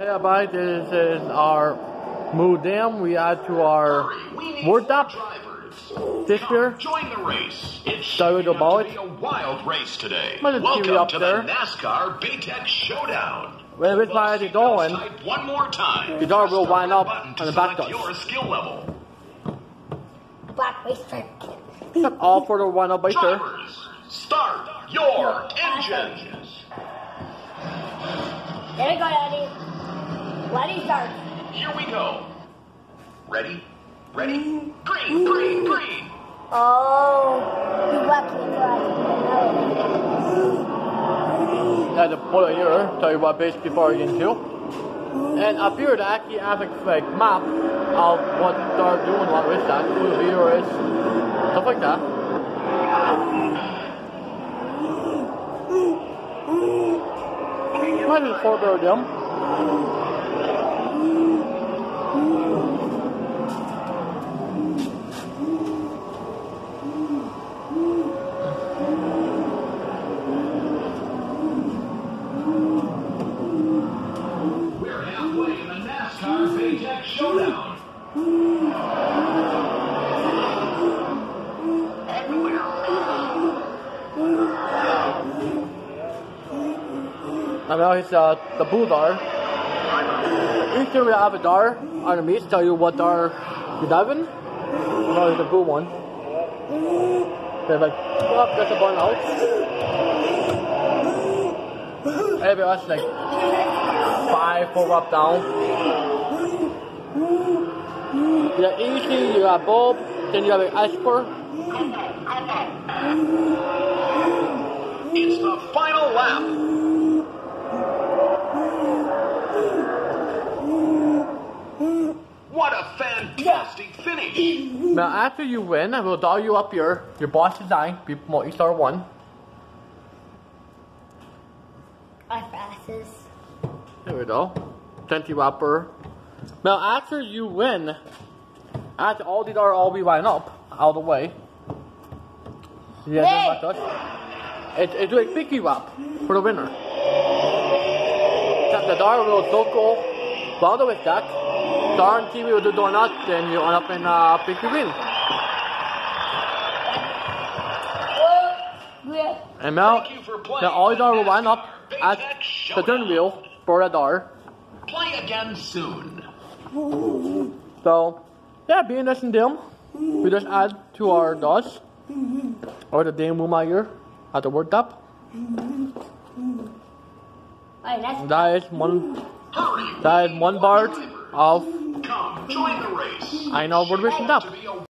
Hey everybody, this is our Moo Dam. We add to our word up this year. Join the race. It's Sorry shaping to up ball to it. be a wild race today. Let it see you Welcome up to there. the NASCAR Baytech Showdown. Well, which way is going? Type one more time. The door will wind up button to on the back door. Your skill level. Black racer. All for the one up right there. Drivers, start your engines. There you go, Daddy. Ready, start. Here we go. Ready? Ready? Mm. Green, green, mm. green. Oh, you lucky for That's a bullet here. Tell you what base before you get into. And up here, they actually have a like, map of what they're doing, what is that, who the viewer is, stuff like that. Mm. Might as well forego them. And now it's uh, the door. Each time we have a door underneath, tell you what door you're diving. Now it's a blue one. They're like, oh, there's a burn out. Every else like five, four up down. Got easy, you got bulb, then you have an esper. It's the final lap. What a fantastic finish! Now after you win, I will dial you up your your boss design, be multi-star one. I passes. There we go. 20 wrapper. Now after you win, after all these are all be lined up out of the way. Yeah, Hey! like. It, it's like picky wrap for the winner. Tap the door will circle bother with that. Darn TV will do donut, then you end up in uh, picky win. And now, Thank you for now all these are will line up at the turn wheel for the door. Play again soon. So, yeah, being nice and dim, we just add to our DOS, or the dim Dame Moomayer at the word top. Alright, that's one, Hurry! that is one part of Come, join the race. I know word written To up. be a